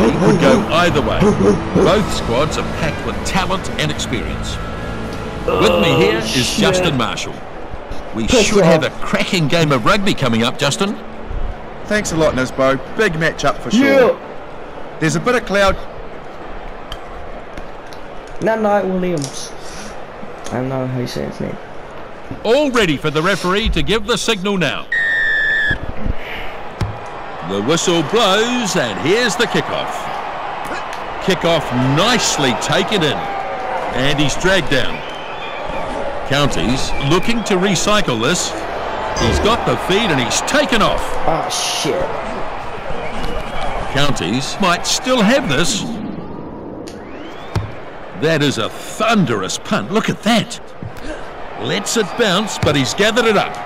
really could go either way. Both squads are packed with talent and experience. With me here oh, is shit. Justin Marshall. We Piss should have a cracking game of rugby coming up, Justin. Thanks a lot, Nisbo. Big match up for sure. Yeah. There's a bit of cloud. Nanai-Williams. I don't know how you say his name. All ready for the referee to give the signal now. The whistle blows and here's the kickoff. Kickoff nicely taken in. And he's dragged down. Counties looking to recycle this. He's got the feed and he's taken off. Oh shit. Counties might still have this. That is a thunderous punt. Look at that. Lets it bounce, but he's gathered it up.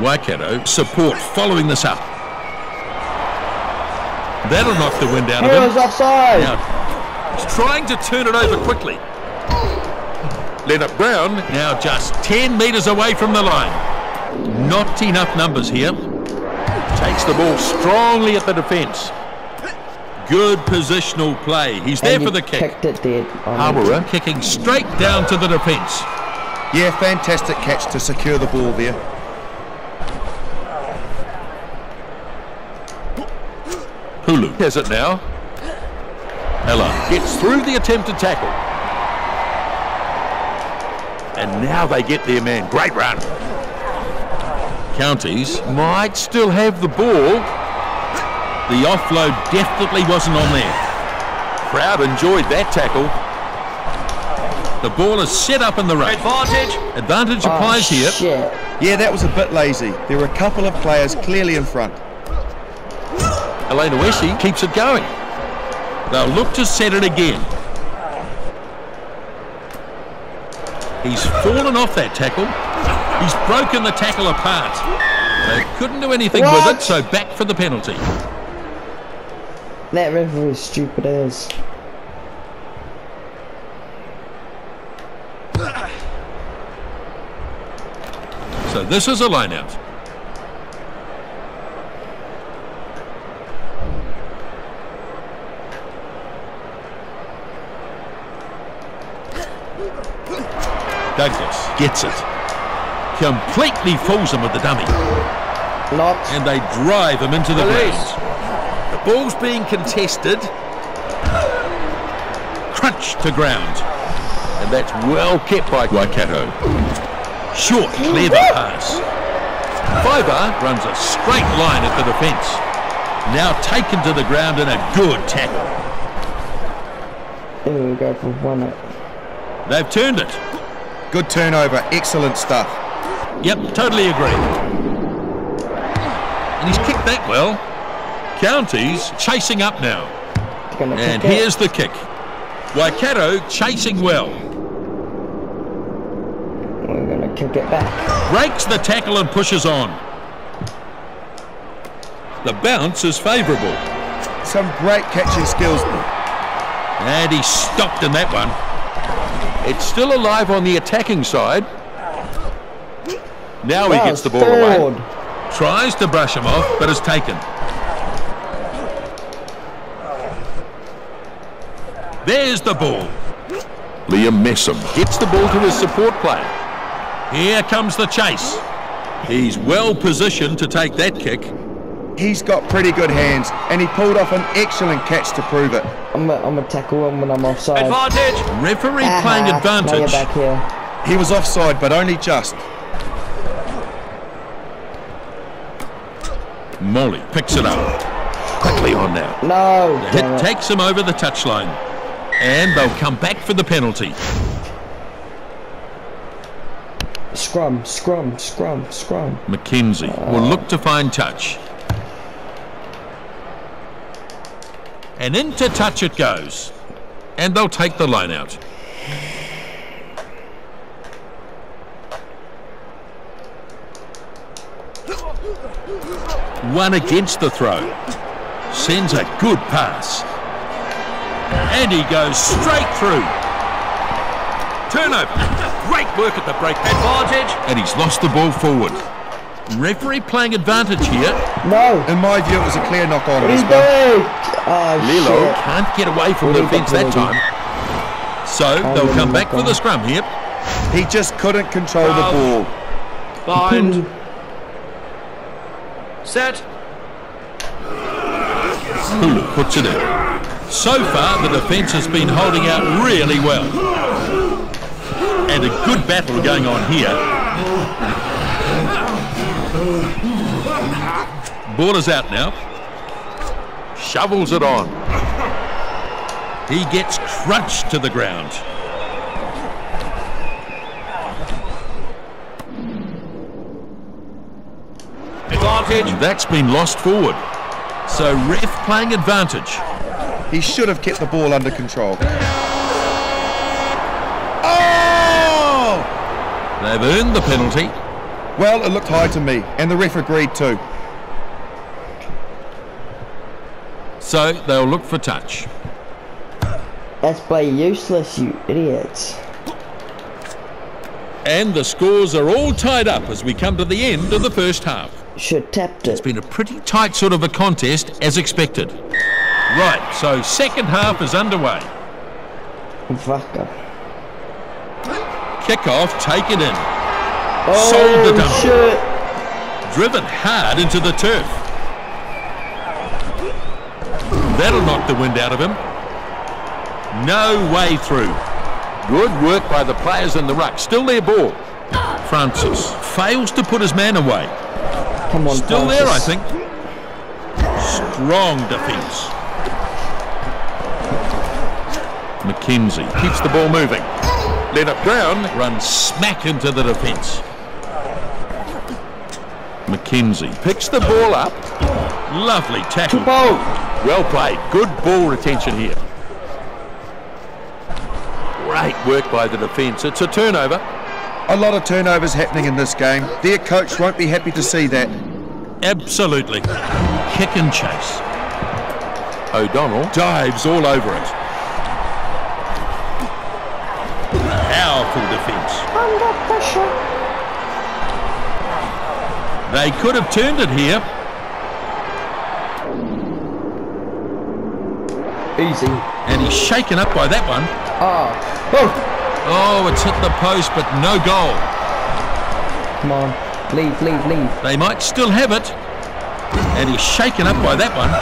Waikato support following this up. That'll knock the wind out of He him. was offside. Now, he's trying to turn it over quickly. Leonard Brown now just 10 metres away from the line. Not enough numbers here. Takes the ball strongly at the defence. Good positional play. He's there And for he the kick. kicked it dead. on Harborough kicking straight down to the defence. Yeah, fantastic catch to secure the ball there. Hulu has it now. Ella gets through the attempted tackle. And now they get their man. Great run. Counties might still have the ball. The offload definitely wasn't on there. Crowd enjoyed that tackle. The ball is set up in the run. Advantage. Advantage Oh, applies here. Yeah, that was a bit lazy. There were a couple of players clearly in front. Elena Wessi keeps it going. They'll look to set it again. He's fallen off that tackle. He's broken the tackle apart. They couldn't do anything with it, so back for the penalty. That referee is stupid as. So this is a line out. Douglas gets it. Completely fools him with the dummy. And they drive him into the ground. The ball's being contested. Crunch to ground. And that's well kept by Waikato. Short, clever pass. Fiver runs a straight line at the defence. Now taken to the ground in a good tackle. There we go for one. up. They've turned it. Good turnover. Excellent stuff. Yep, totally agree. And he's kicked that well. Counties chasing up now. And here's the kick. Waikato chasing well. We're gonna kick it back. Breaks the tackle and pushes on. The bounce is favourable. Some great catching skills. And he stopped in that one. It's still alive on the attacking side. Now he gets the ball away. Tries to brush him off, but is taken. There's the ball. Liam Messam gets the ball to his support player. Here comes the chase. He's well positioned to take that kick. He's got pretty good hands, and he pulled off an excellent catch to prove it. I'm gonna I'm gonna tackle him when I'm offside. Advantage. Referee Ah, playing Now you're advantage. back here. He was offside, but only just. Molly picks it up. Quickly on now. No. The hit it. takes him over the touchline. And they'll come back for the penalty. Scrum, scrum, scrum, scrum. McKenzie will look to find touch. And into touch it goes. And they'll take the line out. One against the throw. Sends a good pass. And he goes straight through. Turnover. Great work at the break. Advantage. And he's lost the ball forward. Referee playing advantage here. No. In my view, it was a clear knock on. What are you Lisbon. doing? Oh, Lilo shit. can't get away from We the need the defence that time. So they'll come back that for the scrum here. He just couldn't control the ball. Bind. Set. Hulu puts it in. So far, the defence has been holding out really well. And a good battle going on here. Ball is out now. Shovels it on. He gets crunched to the ground. Advantage. That's been lost forward. So ref playing advantage. He should have kept the ball under control. Oh! They've earned the penalty. Well, it looked high to me, and the ref agreed too. So they'll look for touch. That's play useless, you idiots. And the scores are all tied up as we come to the end of the first half. Should tapped it. It's been a pretty tight sort of a contest as expected. Right, so second half is underway. Fucker. Kick-off, take it in. Oh, Sold the dump. shit. Driven hard into the turf. That'll knock the wind out of him. No way through. Good work by the players in the ruck. Still their ball. Francis fails to put his man away. Come on, Still there, I think. Strong defence. McKenzie keeps the ball moving. Leonard Brown runs smack into the defence. McKenzie picks the ball up. Lovely tackle. Ball. Well played. Good ball retention here. Great work by the defence. It's a turnover. A lot of turnovers happening in this game. Their coach won't be happy to see that. Absolutely. Kick and chase. O'Donnell dives all over it. Powerful defence. Under pressure. They could have turned it here. Easy. And he's shaken up by that one. Oh. Oh. Oh, it's hit the post, but no goal. Come on. Leave, leave, leave. They might still have it. And he's shaken up by that one.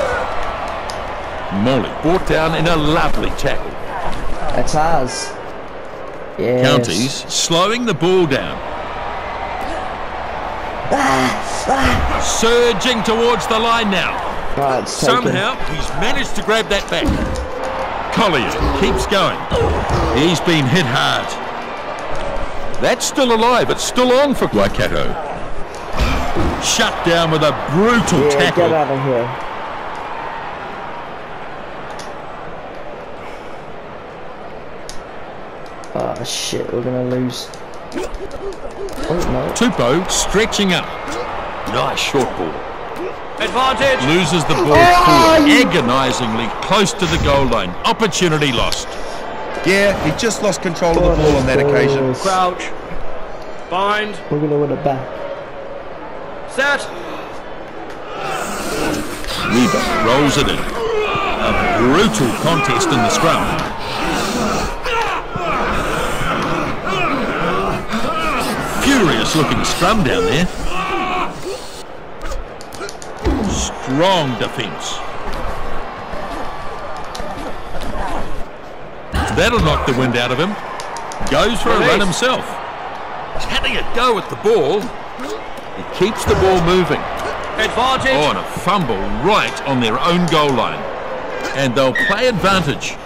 Molly brought down in a lovely tackle. That's ours. Yes. Counties slowing the ball down. Surging towards the line now. Right, it's taken. Somehow he's managed to grab that back. Collier keeps going. He's been hit hard. That's still alive. It's still on for Waikato. Shut down with a brutal Yeah, tackle. get out of here. Oh shit, we're gonna lose. Oh no. Tupo stretching up. Nice short ball. Advantage. Loses the ball ah! Oh, forward, you- agonisingly close to the goal line. Opportunity lost. Yeah, he just lost control of the ball on that occasion. Crouch. Bind. We're gonna win it back. Set. Weber rolls it in. A brutal contest in the scrum. Furious looking scrum down there. Strong defence. That'll knock the wind out of him. Goes for a run himself. He's having a go at the ball. He keeps the ball moving. Advantage. Oh, and a fumble right on their own goal line. And they'll play advantage.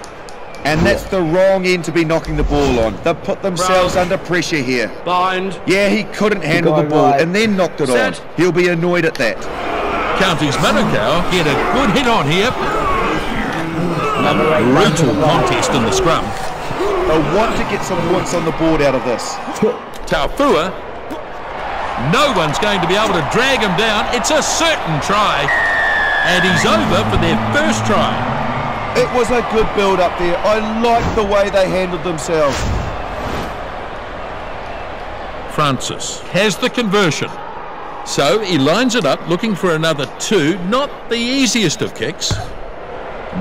And that's the wrong end to be knocking the ball on. They've put themselves Brown. under pressure here. Bind. Yeah, he couldn't handle the ball right. and then knocked it Set. on. He'll be annoyed at that. Counties Manukau get a good hit on here. Number eight, run to the Brutal contest in the scrum. They'll want to get some points on the board out of this. Taufua. No one's going to be able to drag him down. It's a certain try. And he's over for their first try. It was a good build up there. I like the way they handled themselves. Francis has the conversion. So he lines it up, looking for another two. Not the easiest of kicks.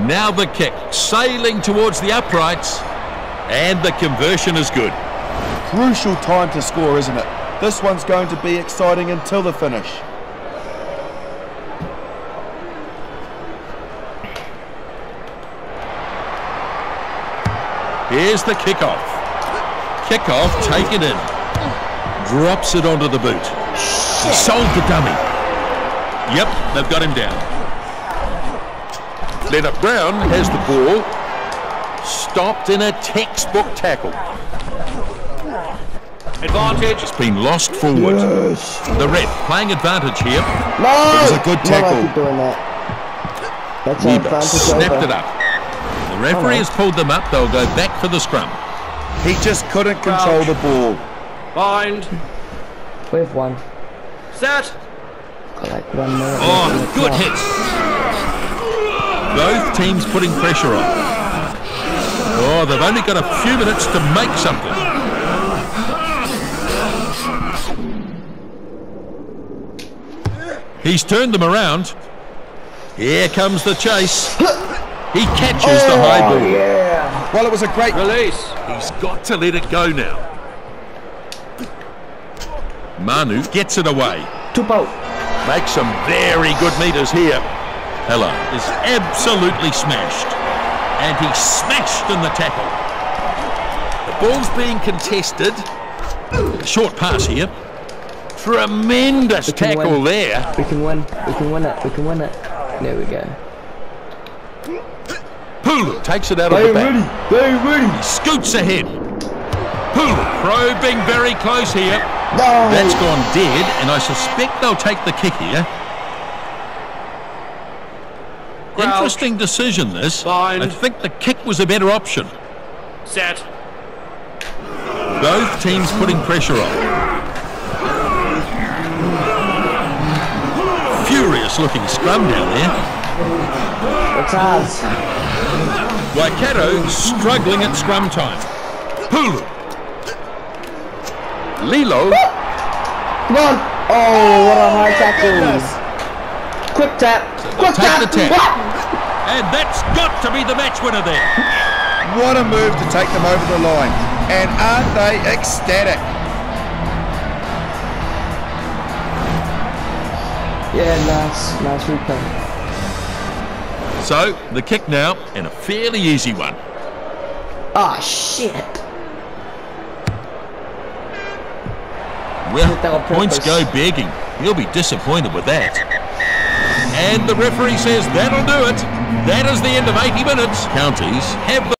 Now the kick, sailing towards the uprights, and the conversion is good. Crucial time to score, isn't it? This one's going to be exciting until the finish. Here's the kickoff. Kickoff taken in. Drops it onto the boot. He sold the dummy. Yep, they've got him down. Leonard Brown has the ball. Stopped in a textbook tackle. Advantage. It's been lost forward. The ref playing advantage here. No! It was a good No, I tackle. keep doing that. That's our Weber snapped over. it up. The referee has pulled them up. They'll go back for the scrum. He just couldn't control the ball. Bind. We've won. Set. Got like one minute. left Oh, good clock. hits. Both teams putting pressure on. Oh, they've only got a few minutes to make something. He's turned them around. Here comes the chase. He catches the oh, high Oh, ball. yeah. Well, it was a great Release. He's got to let it go now. Manu gets it away. Tupo. Makes some very good meters here. Hella is absolutely smashed. And he's smashed in the tackle. The ball's being contested. Short pass here. Tremendous tackle win. there. We can win. We can win it. We can win it. There we go. Pulu takes it out of the back. They ready. He scoots ahead. Pulu probing very close here. No. That's gone dead, and I suspect they'll take the kick here. Crouch. Interesting decision, this. Bind. I think the kick was a better option. Set. Both teams putting pressure on. Furious looking scrum down there. It's ours. Waikato struggling at scrum time. Hulu. Lilo. Come on. Oh, what a high tackle. Quick tap. Quick take tap. the tap. What? And that's got to be the match winner there. What a move to take them over the line. And aren't they ecstatic? Yeah, nice. Nice replay. So, the kick now, and a fairly easy one. Ah, shit. Well, Hit that on points go begging. He'll be disappointed with that. And the referee says that'll do it. That is the end of 80 minutes. Counties have the